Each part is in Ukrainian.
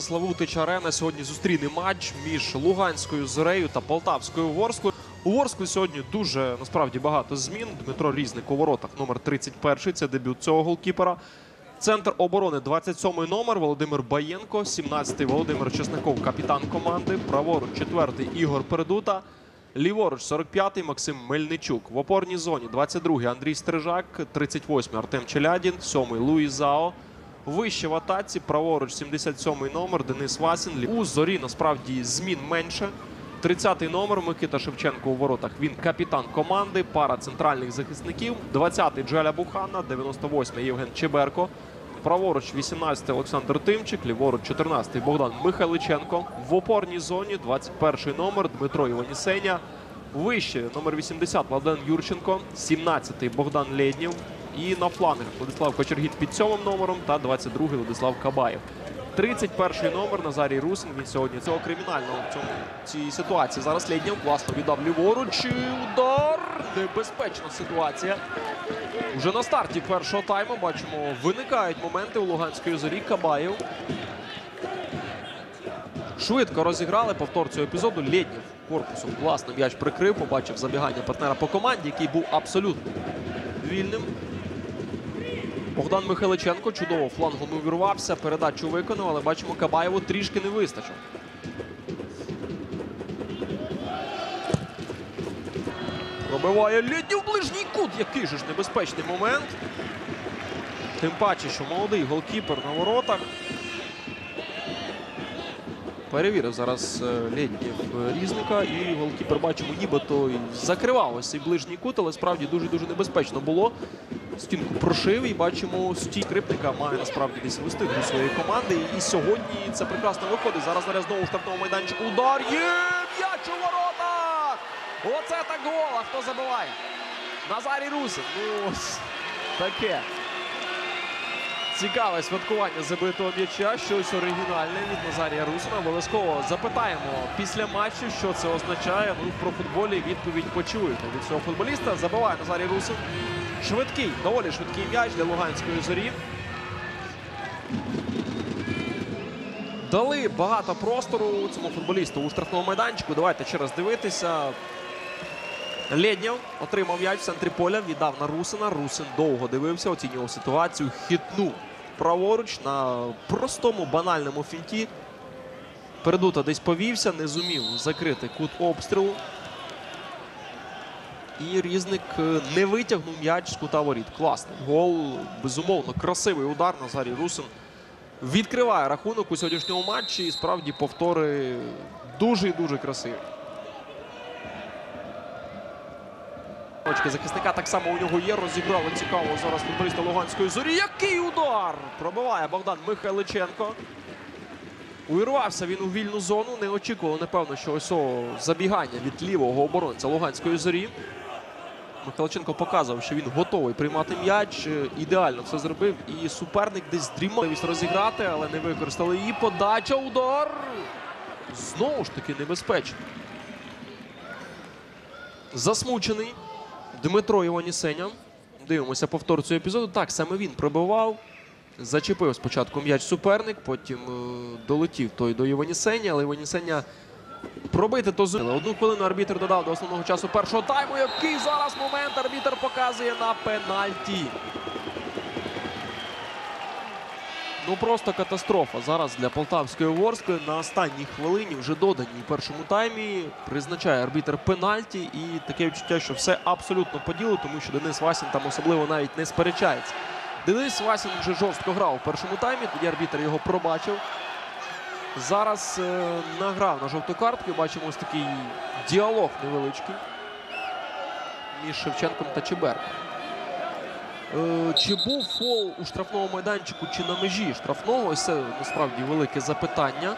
Славутич Арена сьогодні зустріне матч між Луганською Зорею та Полтавською Ворсклою. У Ворскли сьогодні дуже насправді багато змін. Дмитро Різник у воротах номер 31 Це дебют цього голкіпера. Центр оборони 27-й номер Володимир Баєнко, 17-й Володимир Чеснаков, капітан команди. Праворуч 4-й Ігор Пердута. Ліворуч 45-й Максим Мельничук. В опорній зоні 22-й Андрій Стрижак, 38-й Артем Челядін, 7-й Луїзао. Вище в атаці, праворуч 77-й номер Денис Васін. У зорі насправді змін менше. 30-й номер Микита Шевченко у воротах. Він капітан команди, пара центральних захисників. 20-й Джеля Бухана, 98-й Євген Чеберко. Праворуч 18-й Олександр Тимчик, ліворуч 14-й Богдан Михайличенко. В опорній зоні 21-й номер Дмитро Іванісеня. Вище номер 80 Владлен Юрченко, 17-й Богдан Лєднєв. І на флангах Владислав Кочергіт під сьомим номером та 22-й Владислав Кабаєв. 31-й номер Назарій Русин. Він сьогодні цього кримінального в цьому цій ситуації. Зараз Лєднєв класно віддав ліворуч. Удар! Небезпечна ситуація. Уже на старті першого тайму бачимо, виникають моменти у Луганської зорі. Кабаєв. Швидко розіграли повтор цього епізоду. Лєднєв корпусом класно м'яч прикрив, побачив забігання партнера по команді, який був абсолютно вільним. Богдан Михайличенко чудово флангом увірвався, передачу виконав, але бачимо, Кабаєву трішки не вистачило. Пробиває Лєднєв в ближній кут. Який же ж небезпечний момент. Тим паче, що молодий голкіпер на воротах. Перевірив зараз е, е, різника, і голкіпер бачимо, нібито закривав ось цей ближній кут, але справді дуже-дуже небезпечно було. Стінку прошив і бачимо, стій скрипника має насправді десь вести гру своєї команди. І сьогодні це прекрасно виходить. Зараз наряд знову штрафного майданчику. Удар є! М'яч у воротах! Оце так гол! А хто забиває? Назарій Русин. Ну, ось таке. Цікаве святкування забитого м'яча, щось оригінальне від Назарія Русина. Обов'язково запитаємо після матчу, що це означає. Ну, про футболі відповідь почуєте від цього футболіста. Забиває Назарій Русин. Швидкий, доволі швидкий м'яч для Луганської зорі. Дали багато простору цьому футболісту у штрафному майданчику. Давайте ще раз дивитися. Лєднєв отримав м'яч в центрі поля, віддав на Русина. Русин довго дивився, оцінював ситуацію, хитнув праворуч на простому банальному фінті. Передута десь повівся, не зумів закрити кут обстрілу. І різник е, не витягнув м'яч з кута воріт. Класний гол, безумовно, красивий удар. Назарій Русин відкриває рахунок у сьогоднішньому матчі. І справді повтори дуже і дуже красиві. Очки захисника так само у нього є. Розібрали цікаво зараз футболіста Луганської зорі. Який удар! Пробиває Богдан Михайличенко. Увірвався він у вільну зону. Не очікував, напевно, що ось о, забігання від лівого оборонця Луганської зорі. Михайличенко показував, що він готовий приймати м'яч. Е, Ідеально це зробив. І суперник десь дрімав розіграти, але не використали її. Подача, удар. Знову ж таки небезпечно. Засмучений Дмитро Іванісеня. Дивимося повтор цього епізоду. Так, саме він пробивав. Зачепив спочатку м'яч суперник, потім е, долетів той до Іванісеня, але Іванісеня пробити то зуміли. Одну хвилину арбітр додав до основного часу першого тайму. Який зараз момент арбітр показує на пенальті. Ну просто катастрофа зараз для Полтавської Ворської на останній хвилині, вже додані у першому таймі, призначає арбітр пенальті. І таке відчуття, що все абсолютно по ділу, тому що Денис Васін там особливо навіть не сперечається. Денис Васін вже жорстко грав у першому таймі, тоді арбітр його пробачив. Зараз е, награв на жовту картку. Бачимо ось такий діалог невеличкий між Шевченком та Чеберком. Е, Чи був фол у штрафному майданчику, чи на межі штрафного? Ось це насправді велике запитання.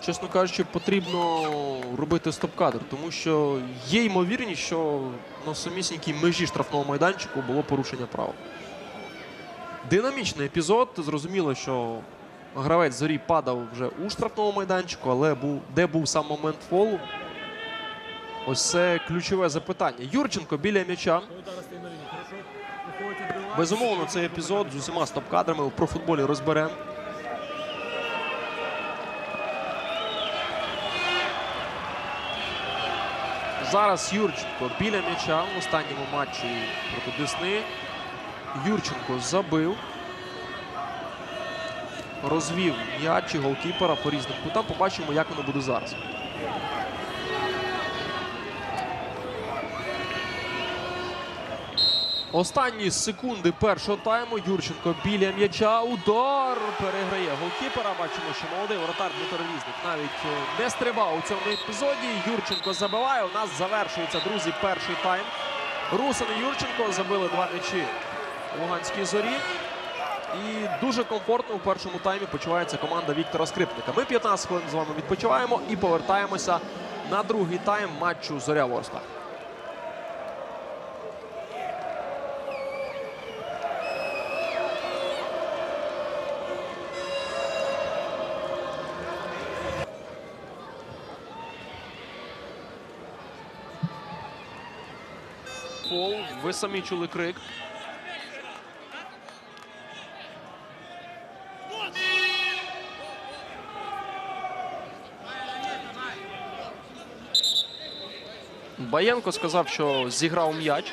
Чесно кажучи, потрібно робити стоп-кадр, тому що є ймовірність, що на самісінькій межі штрафного майданчику було порушення права. Динамічний епізод. Зрозуміло, що гравець зорі падав вже у штрафному майданчику, але де був сам момент фолу. Ось це ключове запитання. Юрченко біля м'яча. Безумовно, цей епізод з усіма стоп-кадрами у профутболі розберемо. Зараз Юрченко біля м'яча в останньому матчі проти Десни. Юрченко забив. Розвів м'яч і голкіпера по різним кутам. Побачимо, як воно буде зараз. Останні секунди першого тайму. Юрченко біля м'яча. Удар переграє голкіпера. Бачимо, що молодий воротар Дмитро Різник навіть е, не стрибав у цьому епізоді. Юрченко забиває. У нас завершується, друзі, перший тайм. Русин і Юрченко забили два м'ячі у Луганській зорі. І дуже комфортно у першому таймі почувається команда Віктора Скрипника. Ми 15 хвилин з вами відпочиваємо і повертаємося на другий тайм матчу Зоря Ворскла. Фол. Ви самі чули крик. Баєнко сказав, що зіграв м'яч.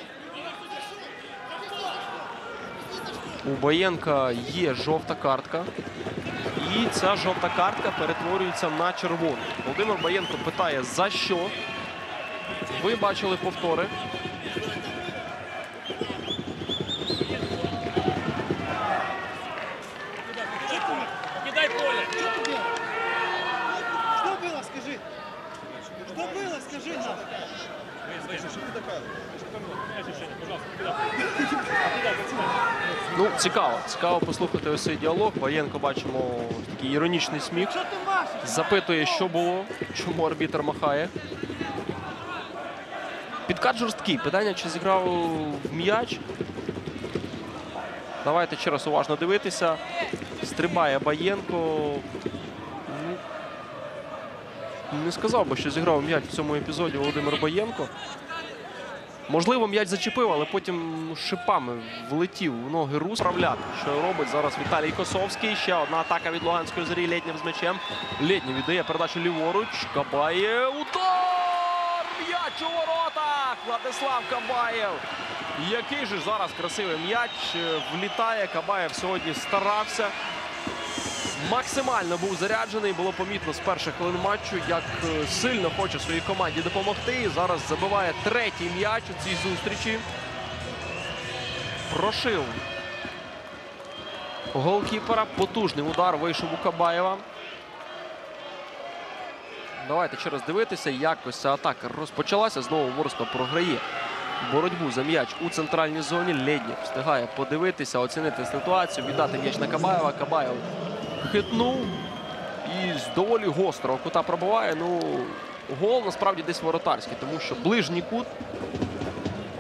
У Баєнка є жовта картка. І ця жовта картка перетворюється на червону. Володимир Баєнко питає, за що? Ви бачили повтори. Кидай поле. Что было, скажи? Что было, скажи нам. Ну, цікаво. Цікаво послухати ось цей діалог. Баєнко бачимо такий іронічний сміх. Что ты машешь? Запитує, що було, чому арбітр махає. Підкат жорсткий. Питання, чи зіграв в м'яч. Давайте ще раз уважно дивитися. Стрибає Баєнко. Ну, не сказав би, що зіграв м'яч в цьому епізоді Володимир Баєнко. Можливо, м'яч зачепив, але потім шипами влетів в ноги Рус. Справляти, що робить зараз Віталій Косовський. Ще одна атака від Луганської зорі. Лєднєв з м'ячем. Лєднєв віддає передачу ліворуч. Кабає. Удар! М'яч у воротах! Владислав Кабаєв. Який же зараз красивий м'яч е, влітає. Кабаєв сьогодні старався. Максимально був заряджений. Було помітно з перших хвилин матчу, як е, сильно хоче своїй команді допомогти. І зараз забиває третій м'яч у цій зустрічі. Прошив голкіпера. Потужний удар вийшов у Кабаєва. Давайте ще раз дивитися, як ось ця атака розпочалася. Знову Ворскла програє боротьбу за м'яч у центральній зоні. Лєднєв встигає подивитися, оцінити ситуацію, віддати м'яч на Кабаєва. Кабаєв хитнув і з доволі гострого кута пробиває. Ну, гол насправді десь воротарський, тому що ближній кут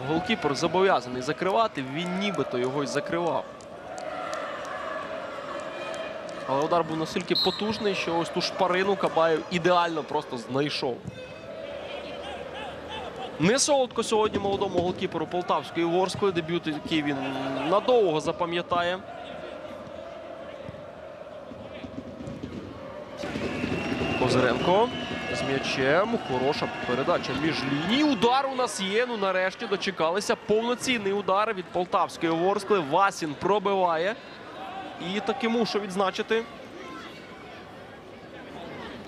голкіпер зобов'язаний закривати. Він нібито його й закривав. Але удар був настільки потужний, що ось ту шпарину Кабаєв ідеально просто знайшов. Не солодко сьогодні молодому голкіперу Полтавської Ворської. Дебют, який він надовго запам'ятає. Козиренко з м'ячем. Хороша передача між ліній. Удар у нас є. Ну нарешті дочекалися. Повноцінний удар від Полтавської Ворскли. Васін пробиває. І таки мушу відзначити.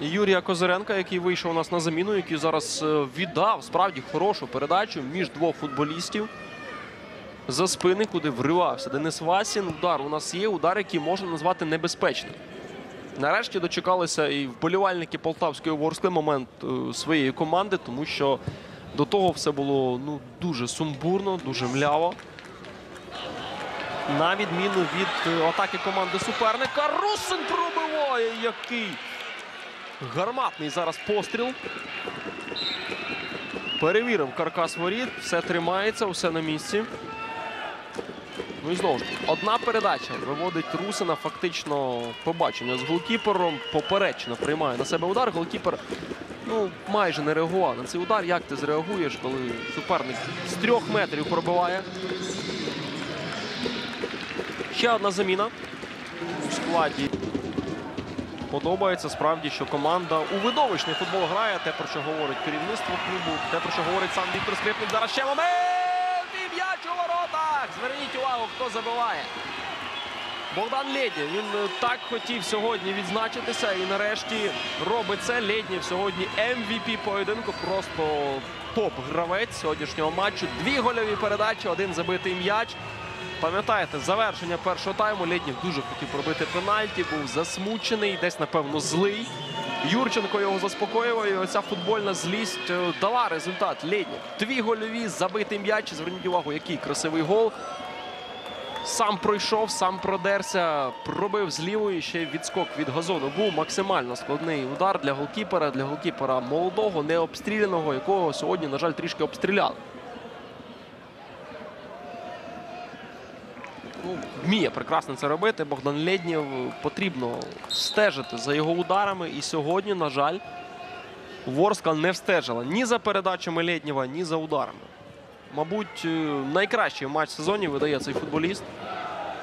Юрія Козиренка, який вийшов у нас на заміну, який зараз е, віддав справді хорошу передачу між двох футболістів. За спини, куди вривався Денис Васін. Удар у нас є. Удар, який можна назвати небезпечним. Нарешті дочекалися і вболівальники Полтавської Ворскли момент е, своєї команди, тому що до того все було ну, дуже сумбурно, дуже мляво. На відміну від е, атаки команди суперника. Русин пробиває. Який гарматний зараз постріл. Перевірив каркас воріт. Все тримається, все на місці. Ну і знову ж одна передача виводить Русина фактично побачення з голкіпером. Поперечно приймає на себе удар. Голкіпер ну, майже не реагував на цей удар. Як ти зреагуєш, коли суперник з трьох метрів пробиває? Ще одна заміна у складі. Подобається справді, що команда у видовищний футбол грає. Те, про що говорить керівництво клубу, те, про що говорить сам Віктор Скрипник. Зараз ще момент! І м'яч у воротах! Зверніть увагу, хто забиває. Богдан Лєднєв. Він е, так хотів сьогодні відзначитися і нарешті робить це. Лєднєв сьогодні MVP поєдинку. Просто топ-гравець сьогоднішнього матчу. Дві гольові передачі, один забитий м'яч. Пам'ятаєте, завершення першого тайму Лєднєв дуже хотів пробити пенальті, був засмучений, десь, напевно, злий. Юрченко його заспокоював, і оця футбольна злість е, дала результат. Лєднєв. Дві гольові, забитий м'яч. Зверніть увагу, який красивий гол. Сам пройшов, сам продерся, пробив з лівої, ще відскок від газону. Був максимально складний удар для голкіпера, для голкіпера молодого, необстріляного, якого сьогодні, на жаль, трішки обстріляли. Ну, вміє прекрасно це робити. Богдан Лєднєв потрібно стежити за його ударами. І сьогодні, на жаль, Ворскла не встежила ні за передачами Лєднєва, ні за ударами. Мабуть, е, найкращий матч сезоні видає цей футболіст.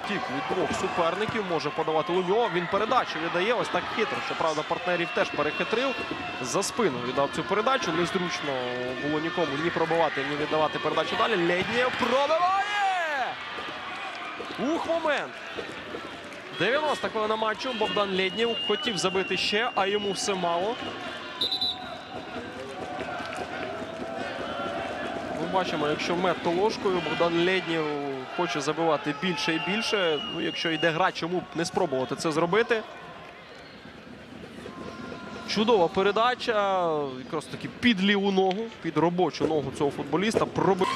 Тік від двох суперників може подавати у нього. Він передачу віддає ось так хитро. Щоправда, партнерів теж перехитрив. За спину віддав цю передачу. Незручно було нікому ні пробивати, ні віддавати передачу далі. Лєднєв пробиває! Ух, момент! 90 хвилина матчу. Богдан Лєднєв хотів забити ще, а йому все мало. Ми бачимо, якщо метто ложкою, Богдан Лєднєв хоче забивати більше і більше. Ну, якщо йде гра, чому б не спробувати це зробити? Чудова передача. Якраз таки під ліву ногу, під робочу ногу цього футболіста. Пробив.